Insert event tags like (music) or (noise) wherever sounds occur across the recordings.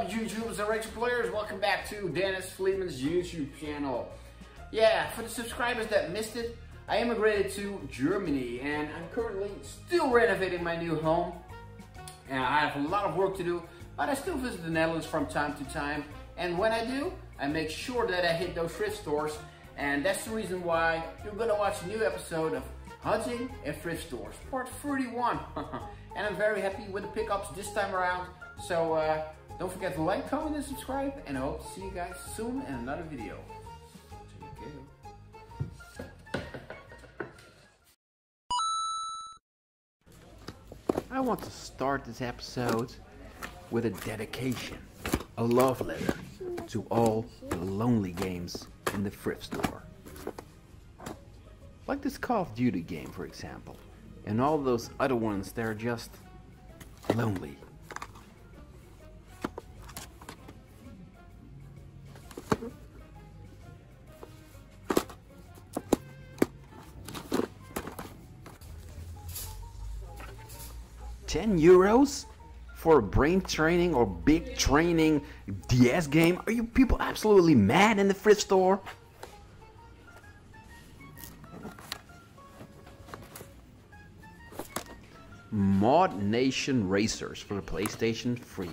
up, YouTubers and Rachel players? Welcome back to Dennis Fleaman's YouTube channel. Yeah, for the subscribers that missed it, I immigrated to Germany and I'm currently still renovating my new home. And I have a lot of work to do, but I still visit the Netherlands from time to time. And when I do, I make sure that I hit those thrift stores. And that's the reason why you're gonna watch a new episode of Hunting in Thrift Stores, part 31. (laughs) and I'm very happy with the pickups this time around. So uh, don't forget to like, comment, and subscribe. And I hope to see you guys soon in another video. Take care. I want to start this episode with a dedication, a love letter to all the lonely games in the thrift store. Like this Call of Duty game, for example, and all those other ones that are just lonely. Ten euros for a brain training or big training DS game? Are you people absolutely mad in the thrift store? ModNation Racers for the PlayStation 3.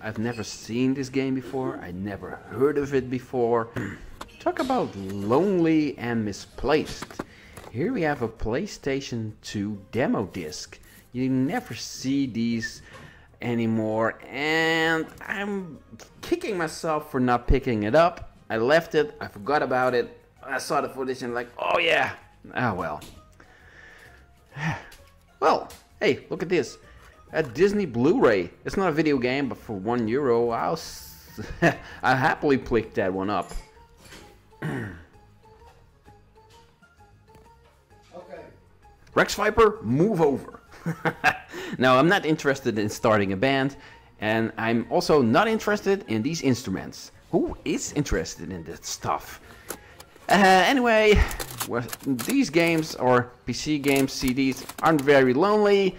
I've never seen this game before, I never heard of it before. (clears throat) Talk about lonely and misplaced. Here we have a PlayStation 2 demo disc. You never see these anymore and I'm kicking myself for not picking it up. I left it, I forgot about it. I saw the footage and like, oh yeah, ah well. (sighs) well, Hey, look at this. A Disney Blu-ray. It's not a video game, but for one euro, I'll (laughs) I happily pick that one up. (clears throat) okay. Rex Viper, move over. (laughs) now, I'm not interested in starting a band, and I'm also not interested in these instruments. Who is interested in this stuff? Uh, anyway, well, these games or PC games, CDs aren't very lonely.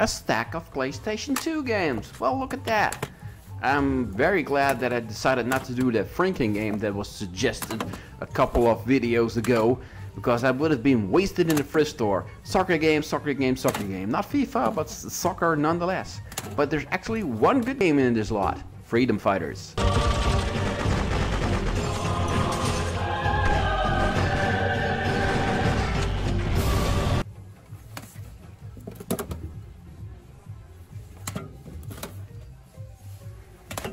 A stack of PlayStation 2 games. Well, look at that. I'm very glad that I decided not to do that Franken game that was suggested a couple of videos ago because I would have been wasted in the thrift store. Soccer game, soccer game, soccer game. Not FIFA, but soccer nonetheless. But there's actually one good game in this lot. Freedom Fighters.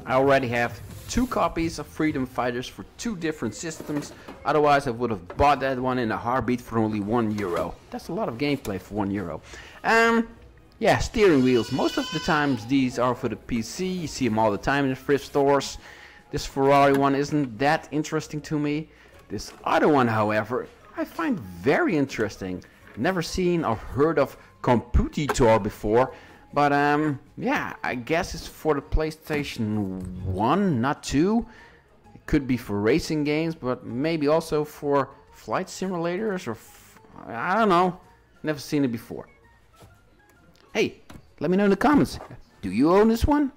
I already have two copies of Freedom Fighters for two different systems. Otherwise, I would have bought that one in a heartbeat for only one euro. That's a lot of gameplay for one euro. Um, yeah, steering wheels. Most of the times these are for the PC. You see them all the time in the thrift stores. This Ferrari one isn't that interesting to me. This other one, however, I find very interesting. Never seen or heard of Computitor before. But um, yeah, I guess it's for the PlayStation 1, not 2. It could be for racing games, but maybe also for flight simulators or I don't know. Never seen it before. Hey, let me know in the comments. Do you own this one?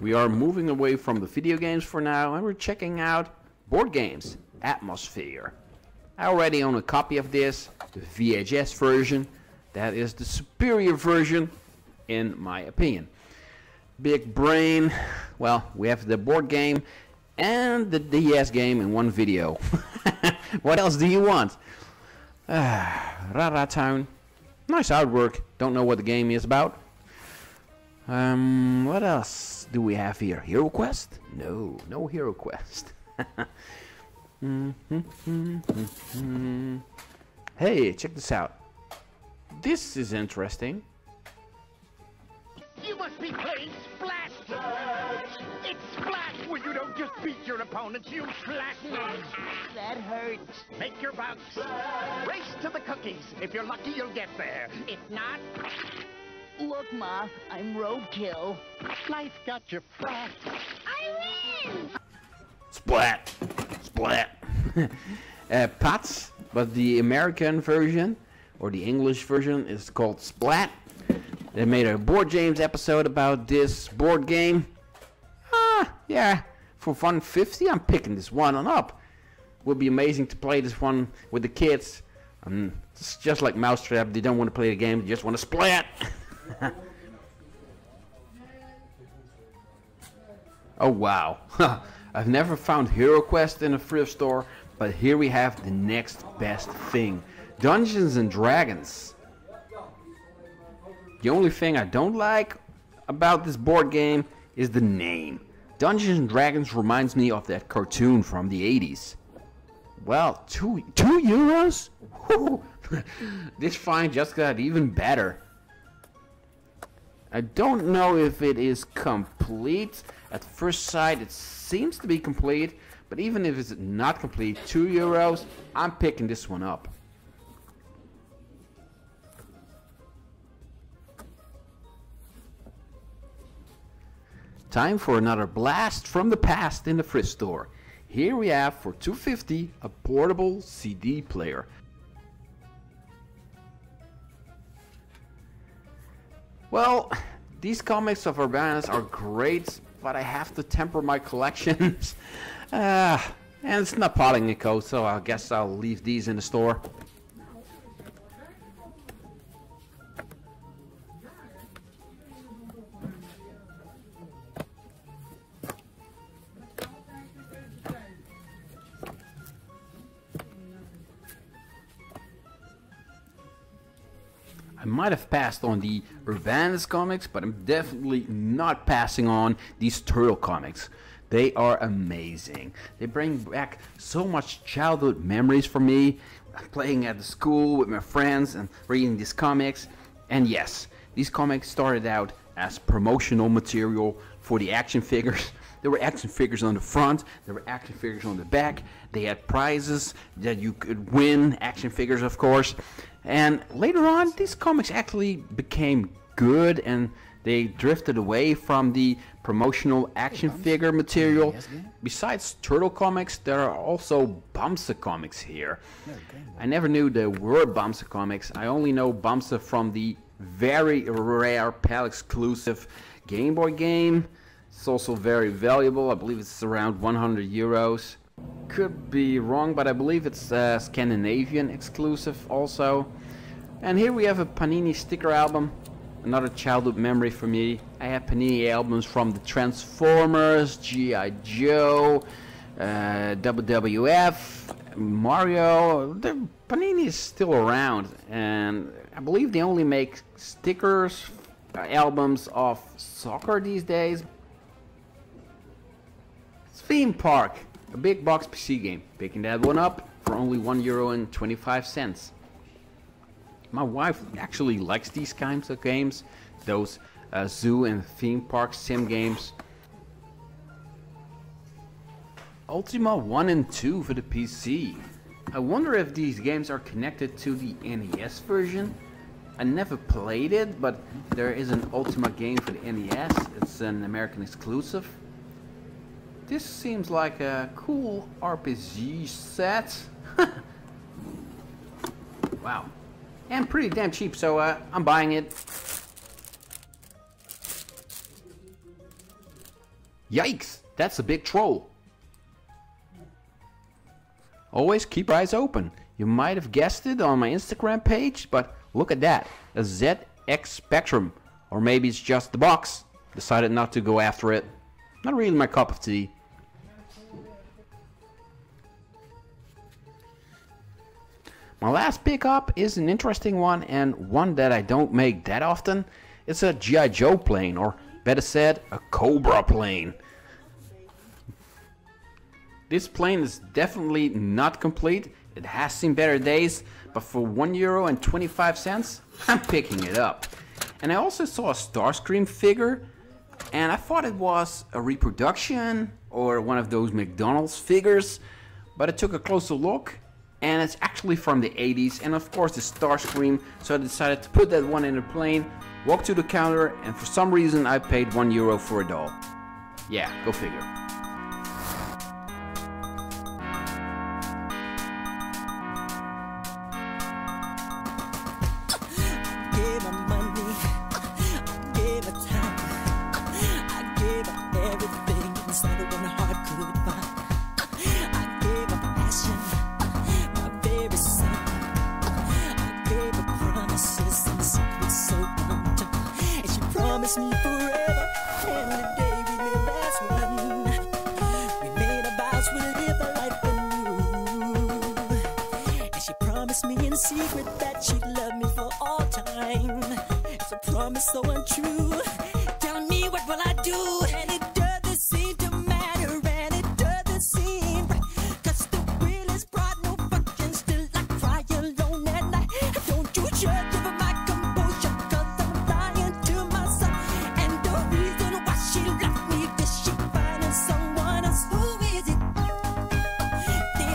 We are moving away from the video games for now and we're checking out board games. Atmosfear. I already own a copy of this, the VHS version. That is the superior version, in my opinion. Big Brain, well, we have the board game and the DS game in one video. (laughs) what else do you want? Ah, (sighs) Rara Town. Nice artwork. Don't know what the game is about. Um, what else do we have here? Hero Quest? No, no Hero Quest. (laughs) Hey, check this out. This is interesting. You must be playing Splash! Splash! It's Splash where you don't just beat your opponents, you slash them! That hurts. Make your bucks. Splash. Race to the cookies. If you're lucky, you'll get there. If not... Look, Ma, I'm roadkill. Life got you flat. I win! Splat! Splat! (laughs) uh, Pats, but the American version, or the English version, is called Splat. They made a Board James episode about this board game. Ah, yeah, for 150 I'm picking this one on up. Would be amazing to play this one with the kids. Um, it's just like Mousetrap, they don't want to play the game, they just want to splat! (laughs) Oh wow. (laughs) I've never found Hero Quest in a thrift store, but here we have the next best thing. Dungeons and Dragons. The only thing I don't like about this board game is the name. Dungeons and Dragons reminds me of that cartoon from the 80s. Well, two two euros? (laughs) This find just got even better. I don't know if it is complete. At first sight, it seems to be complete, but even if it's not complete, 2 euros, I'm picking this one up. Time for another blast from the past in the thrift store. Here we have for 250 a portable CD player. Well, these comics of Urbanus are great, but I have to temper my collections. uh, (laughs) and it's not coat, so I guess I'll leave these in the store. I might have passed on the Urbanus comics, but I'm definitely not passing on these Turtle comics. They are amazing. They bring back so much childhood memories for me, playing at the school with my friends and reading these comics. And yes, these comics started out as promotional material for the action figures. There were action figures on the front, there were action figures on the back. They had prizes that you could win, action figures, of course. And later on, these comics actually became good and they drifted away from the promotional action figure material. Besides Turtle comics, there are also Bamse comics here. I never knew there were Bamse comics. I only know Bamse from the very rare PAL exclusive Game Boy game. It's also very valuable. I believe it's around 100 euros. Could be wrong, but I believe it's Scandinavian exclusive also. And here we have a Panini sticker album. Another childhood memory for me. I have Panini albums from the Transformers, G.I. Joe, uh, WWF, Mario. The Panini is still around, and I believe they only make stickers, uh, albums of soccer these days. Theme Park, a big box PC game. Picking that one up for only one euro and 25 cents. My wife actually likes these kinds of games, those uh, zoo and theme park sim games. Ultima 1 and 2 for the PC. I wonder if these games are connected to the NES version. I never played it, but there is an Ultima game for the NES. It's an American exclusive. This seems like a cool RPG set. (laughs) wow. And pretty damn cheap, so uh, I'm buying it. Yikes, that's a big troll. Always keep your eyes open. You might have guessed it on my Instagram page, but look at that. A ZX Spectrum. Or maybe it's just the box. Decided not to go after it. Not really my cup of tea. My last pickup is an interesting one and one that I don't make that often. It's a G.I. Joe plane, or better said, a Cobra plane. This plane is definitely not complete. It has seen better days, but for one euro and 25 cents, I'm picking it up. And I also saw a Starscream figure, and I thought it was a reproduction or one of those McDonald's figures, but I took a closer look and it's actually from the 80s and of course the Starscream so I decided to put that one in a plane, walk to the counter and for some reason I paid 1 euro for a doll. Yeah, go figure. Promised me forever. And the day we live as one, we made our vows we'll live a life anew. And she promised me in secret that she'd love me for all time. It's a promise so untrue. Tell me what will I do?